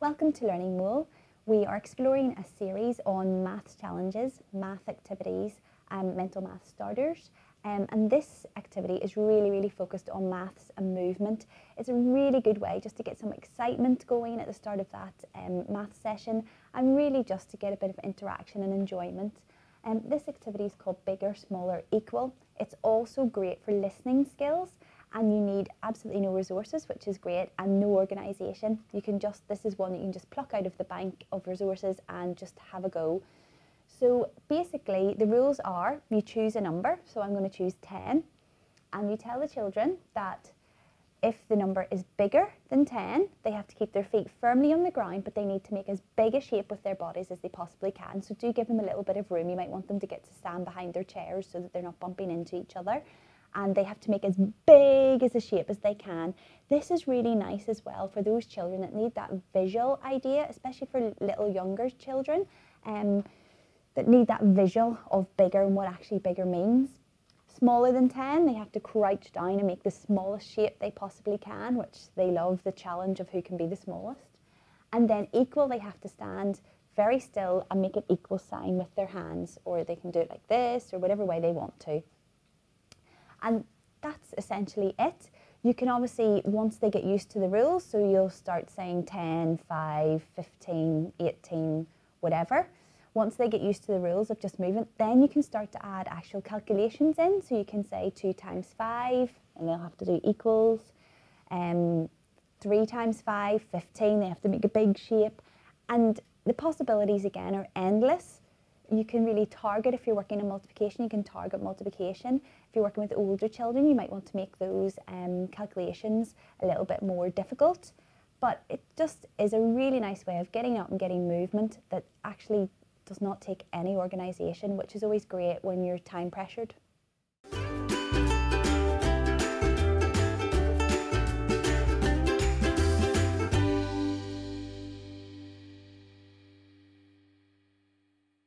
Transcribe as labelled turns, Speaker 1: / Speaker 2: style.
Speaker 1: Welcome to LearningMole. We are exploring a series on maths challenges, math activities, and mental math starters. Um, and this activity is really, really focused on maths and movement. It's a really good way just to get some excitement going at the start of that um, math session and really just to get a bit of interaction and enjoyment. Um, this activity is called Bigger, Smaller, Equal. It's also great for listening skills and you need absolutely no resources, which is great, and no organisation. You can just, this is one that you can just pluck out of the bank of resources and just have a go. So basically, the rules are you choose a number, so I'm going to choose 10, and you tell the children that if the number is bigger than 10, they have to keep their feet firmly on the ground, but they need to make as big a shape with their bodies as they possibly can. So do give them a little bit of room. You might want them to get to stand behind their chairs so that they're not bumping into each other and they have to make as big as a shape as they can. This is really nice as well for those children that need that visual idea, especially for little younger children um, that need that visual of bigger and what actually bigger means. Smaller than 10, they have to crouch down and make the smallest shape they possibly can, which they love the challenge of who can be the smallest. And then equal, they have to stand very still and make an equal sign with their hands, or they can do it like this, or whatever way they want to. And that's essentially it. You can obviously, once they get used to the rules, so you'll start saying 10, 5, 15, 18, whatever. Once they get used to the rules of just moving, then you can start to add actual calculations in. So you can say 2 times 5, and they'll have to do equals. Um, 3 times 5, 15, they have to make a big shape. And the possibilities, again, are endless you can really target if you're working in multiplication, you can target multiplication. If you're working with older children, you might want to make those um, calculations a little bit more difficult. But it just is a really nice way of getting up and getting movement that actually does not take any organisation, which is always great when you're time pressured.